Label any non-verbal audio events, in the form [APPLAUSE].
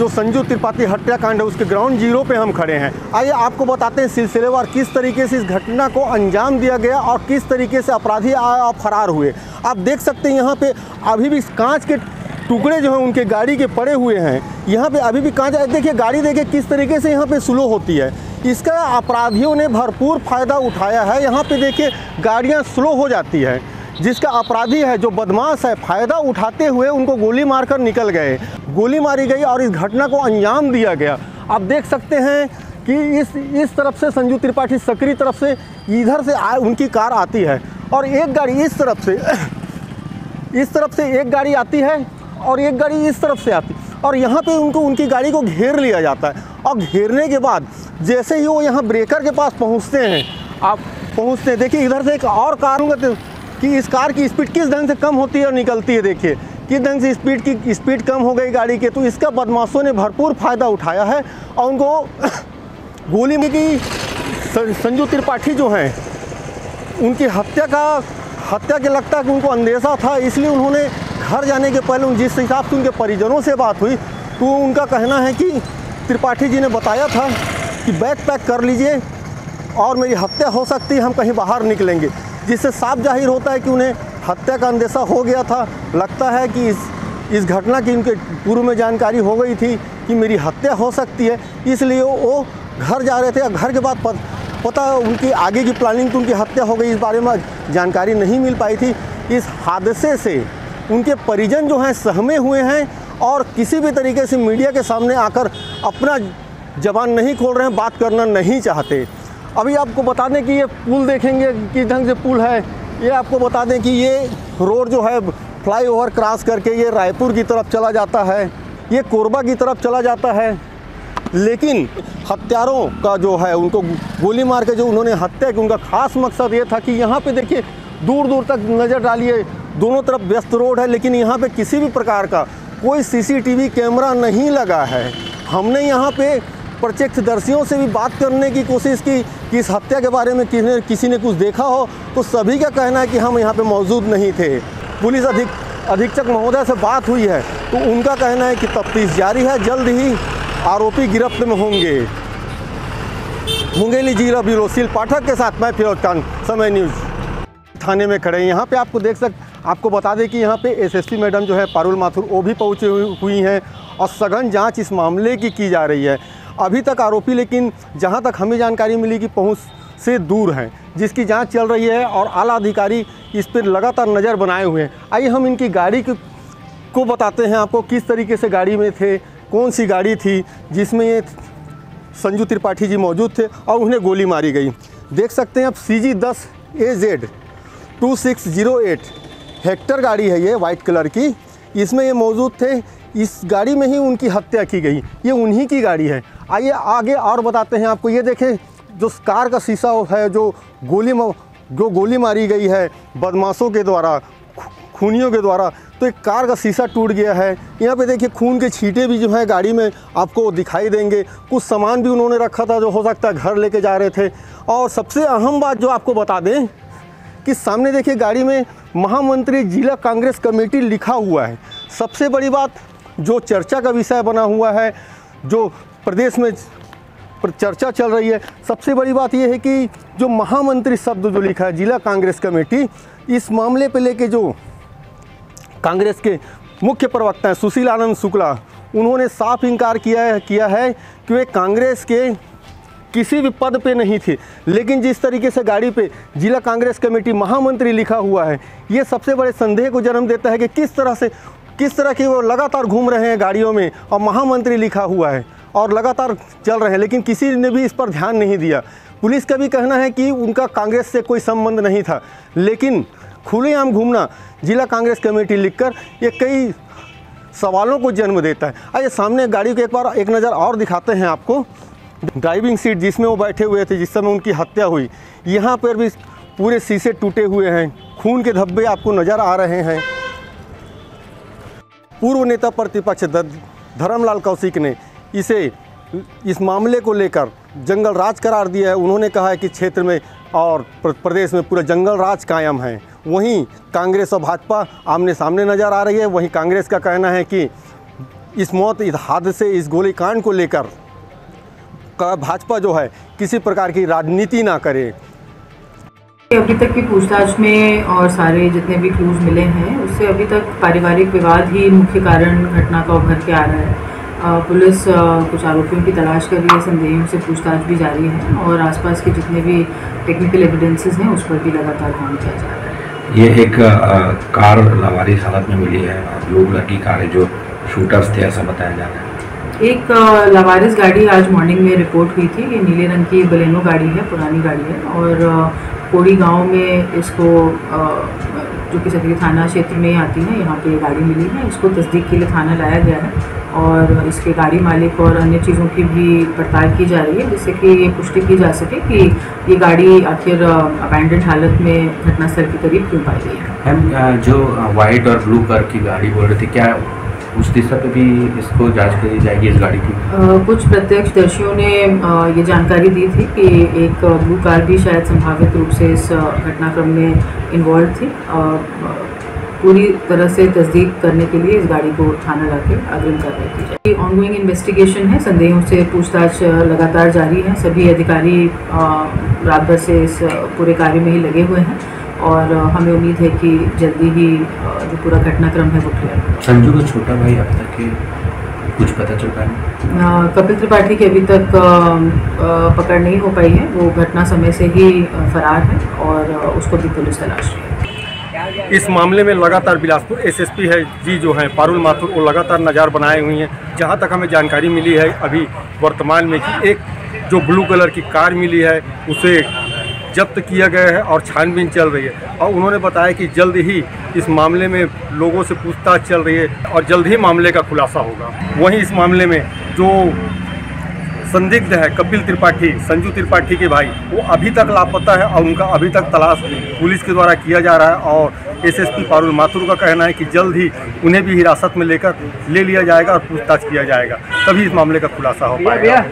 जो संजू त्रिपाठी हत्याकांड है, उसके ग्राउंड ज़ीरो पे हम खड़े हैं। आइए आपको बताते हैं सिलसिलेवार किस तरीके से इस घटना को अंजाम दिया गया और किस तरीके से अपराधी आ- फरार हुए। आप देख सकते हैं यहाँ पे अभी भी कांच के टुकड़े जो हैं, उनके गाड़ी के पड़े हुए हैं। यहाँ पे अभी भी कांच, देखिए, गाड़ी देखिए, किस तरीके से यहाँ पे स्लो होती है। इसका अपराधियों ने भरपूर फ़ायदा उठाया है। यहाँ पे देखिए, गाड़ियाँ स्लो हो जाती है। जिसका अपराधी है जो बदमाश है फ़ायदा उठाते हुए उनको गोली मारकर निकल गए। गोली मारी गई और इस घटना को अंजाम दिया गया। आप देख सकते हैं कि इस इस तरफ़ से संजू त्रिपाठी सकरी तरफ़ से इधर से आ, उनकी कार आती है और एक गाड़ी इस तरफ़ से [COUGHS] इस तरफ़ से एक गाड़ी आती है और एक गाड़ी इस तरफ़ से आती। और यहाँ पे उनको उनकी गाड़ी को घेर लिया जाता है और घेरने के बाद जैसे ही वो यहाँ ब्रेकर के पास पहुँचते हैं आप पहुँचते हैं देखिए इधर से एक और कार कि इस कार की स्पीड किस ढंग से कम होती है और निकलती है, देखिए। किस ढंग से स्पीड की, स्पीड कम हो गई गाड़ी के तो इसका बदमाशों ने भरपूर फ़ायदा उठाया है और उनको [COUGHS] गोली में की संजू त्रिपाठी जो हैं, उनकी हत्या का, हत्या के लगता है कि उनको अंदेशा था, इसलिए उन्होंने घर जाने के पहले उन, जिस हिसाब से उनके परिजनों से बात हुई तो उनका कहना है कि त्रिपाठी जी ने बताया था कि बैग पैक कर लीजिए और मेरी हत्या हो सकती है, हम कहीं बाहर निकलेंगे। जिससे साफ़ ज़ाहिर होता है कि उन्हें हत्या का अंदेशा हो गया था। लगता है कि इस इस घटना की उनके पूर्व में जानकारी हो गई थी कि मेरी हत्या हो सकती है। इसलिए वो घर जा रहे थे और घर के बाद पत, पता उनकी आगे की प्लानिंग तो उनकी हत्या हो गई इस बारे में जानकारी नहीं मिल पाई थी। इस हादसे से उनके परिजन जो हैं सहमे हुए हैं और किसी भी तरीके से मीडिया के सामने आकर अपना जबान नहीं खोल रहे हैं बात करना नहीं चाहते। अभी आपको बता दें कि ये पुल देखेंगे किस ढंग से पुल है। ये आपको बता दें कि ये रोड जो है, फ्लाईओवर क्रॉस करके ये रायपुर की तरफ़ चला जाता है, ये कोरबा की तरफ़ चला जाता है। लेकिन हत्यारों का जो है, उनको गोली मार के जो उन्होंने हत्या की, उनका खास मकसद ये था कि यहाँ पे देखिए दूर दूर तक नज़र डालिए, दोनों तरफ़ व्यस्त रोड है, लेकिन यहाँ पे किसी भी प्रकार का कोई सीसीटीवी कैमरा नहीं लगा है। हमने यहाँ पे प्रत्यक्षदर्शियों से भी बात करने की कोशिश की कि इस हत्या के बारे में किसी ने किसी ने कुछ देखा हो तो सभी का कहना है कि हम यहाँ पे मौजूद नहीं थे। पुलिस अधिक, अधीक्षक महोदय से बात हुई है तो उनका कहना है कि तफ्तीश जारी है, जल्द ही आरोपी गिरफ्त में होंगे। मुंगेली जीरा ब्यूरो, सील पाठक के साथ मैं फिरोज खान, समय न्यूज़। थाने में खड़े यहाँ पे आपको देख सक, आपको बता दें कि यहाँ पे एसएसपी मैडम जो है, पारुल माथुर वो भी पहुँची हुई हैं, और सघन जाँच इस मामले की की जा रही है। अभी तक आरोपी, लेकिन जहाँ तक हमें जानकारी मिली कि पहुँच से दूर हैं, जिसकी जाँच चल रही है और आला अधिकारी इस पर लगातार नज़र बनाए हुए हैं। आइए हम इनकी गाड़ी की को बताते हैं आपको, किस तरीके से गाड़ी में थे, कौन सी गाड़ी थी, जिसमें ये संजू त्रिपाठी जी मौजूद थे और उन्हें गोली मारी गई। देख सकते हैं आप सी जी दस A Z two six zero eight Hector गाड़ी है ये वाइट कलर की। इसमें ये मौजूद थे इस गाड़ी में ही उनकी हत्या की गई। ये उन्हीं की गाड़ी है। आइए, आगे और बताते हैं आपको। ये देखें, जो कार का शीशा है, जो गोली जो गोली मारी गई है बदमाशों के द्वारा खूनियों के द्वारा तो एक कार का शीशा टूट गया है। यहाँ पे देखिए, खून के छींटे भी जो है गाड़ी में आपको दिखाई देंगे। कुछ सामान भी उन्होंने रखा था जो हो सकता है घर लेके जा रहे थे। और सबसे अहम बात जो आपको बता दें, कि सामने देखिए, गाड़ी में महामंत्री जिला कांग्रेस कमेटी लिखा हुआ है। सबसे बड़ी बात जो चर्चा का विषय बना हुआ है, जो प्रदेश में चर्चा चल रही है, सबसे बड़ी बात यह है कि जो महामंत्री शब्द जो लिखा है, जिला कांग्रेस कमेटी, इस मामले पे लेके जो कांग्रेस के मुख्य प्रवक्ता हैं सुशील आनंद शुक्ला, उन्होंने साफ़ इनकार किया है किया है कि वे कांग्रेस के किसी भी पद पे नहीं थे। लेकिन जिस तरीके से गाड़ी पे जिला कांग्रेस कमेटी महामंत्री लिखा हुआ है, ये सबसे बड़े संदेह को जन्म देता है कि किस तरह से किस तरह की वो लगातार घूम रहे हैं गाड़ियों में और महामंत्री लिखा हुआ है और लगातार चल रहे हैं, लेकिन किसी ने भी इस पर ध्यान नहीं दिया। पुलिस का भी कहना है कि उनका कांग्रेस से कोई संबंध नहीं था, लेकिन खुलेआम घूमना जिला कांग्रेस कमेटी लिखकर ये कई सवालों को जन्म देता है। आइए सामने गाड़ी को एक बार एक नज़र और दिखाते हैं आपको। ड्राइविंग सीट जिसमें वो बैठे हुए थे, जिस समय उनकी हत्या हुई, यहाँ पर भी पूरे शीशे टूटे हुए हैं। खून के धब्बे आपको नज़र आ रहे हैं। पूर्व नेता प्रतिपक्ष धर्मलाल कौशिक ने इसे इस मामले को लेकर जंगल राज करार दिया है। उन्होंने कहा है कि क्षेत्र में और प्रदेश में पूरा जंगल राज कायम है। वहीं कांग्रेस और भाजपा आमने सामने नज़र आ रही है। वहीं कांग्रेस का कहना है कि इस मौत, इस हादसे, इस गोलीकांड को लेकर भाजपा जो है किसी प्रकार की राजनीति ना करे। अभी तक की पूछताछ में और सारे जितने भी क्लूज मिले हैं उससे अभी तक पारिवारिक विवाद ही मुख्य कारण घटना का उभर के आ रहा है। पुलिस कुछ आरोपियों की तलाश कर रही है संदेहों से पूछताछ भी जारी है और आसपास के जितने भी टेक्निकल एविडेंसेस हैं उस पर भी लगातार काम किया जा रहा है। ये एक अ, कार लावारिस हालत में मिली है। ब्लू कलर कार है जो शूटर्स थे ऐसा बताया जा रहा है। एक लावारिस गाड़ी आज मॉर्निंग में रिपोर्ट हुई थी ये नीले रंग की बलेनो गाड़ी है, पुरानी गाड़ी है और कोड़ी गाँव में इसको जो कि सकरी थाना क्षेत्र में आती है, यहाँ पे ये गाड़ी मिली है। इसको तस्दीक के लिए थाना लाया गया है और इसके गाड़ी मालिक और अन्य चीज़ों की भी पड़ताल की जा रही है, जिससे कि ये पुष्टि की जा सके कि ये गाड़ी आखिर अबैंडेंड हालत में घटनास्थल के करीब क्यों पाई गई है। मैम जो वाइट और ब्लू कलर की गाड़ी बोल रही थी, क्या उस दिशा पे भी इसको जाँच करी जाएगी इस गाड़ी की? अ, कुछ प्रत्यक्षदर्शियों ने अ, ये जानकारी दी थी कि एक ब्लू कार भी शायद संभावित रूप से इस घटनाक्रम में इन्वॉल्व थी। अ, पूरी तरह से तस्दीक करने के लिए इस गाड़ी को थाना लाके अग्रिम कार्रवाई की जाए ऑनगोइंग इन्वेस्टिगेशन है संदेहों से पूछताछ लगातार जारी है। सभी अधिकारी रात भर से इस पूरे कार्य में ही लगे हुए हैं। और हमें उम्मीद है कि जल्दी ही जो पूरा घटनाक्रम है वो क्लियर संजू का छोटा भाई अब तक के कुछ पता चल पाया? कपिल त्रिपाठी की अभी तक पकड़ नहीं हो पाई है। वो घटना समय से ही फरार है और उसको भी पुलिस तलाश रही है। इस मामले में लगातार बिलासपुर एसएसपी है जी जो हैं पारुल माथुर वो लगातार नज़ार बनाए हुई हैं। जहाँ तक हमें जानकारी मिली है अभी वर्तमान में कि एक जो ब्लू कलर की कार मिली है उसे जब्त किया गया है और छानबीन चल रही है। और उन्होंने बताया कि जल्द ही इस मामले में लोगों से पूछताछ चल रही है और जल्द ही मामले का खुलासा होगा। वहीं इस मामले में जो संदिग्ध है कपिल त्रिपाठी, संजू त्रिपाठी के भाई, वो अभी तक लापता है और उनका अभी तक तलाश पुलिस के द्वारा किया जा रहा है और एसएसपी पारुल माथुर का कहना है कि जल्द ही उन्हें भी हिरासत में लेकर ले लिया जाएगा और पूछताछ किया जाएगा। तभी इस मामले का खुलासा हो पाएगा।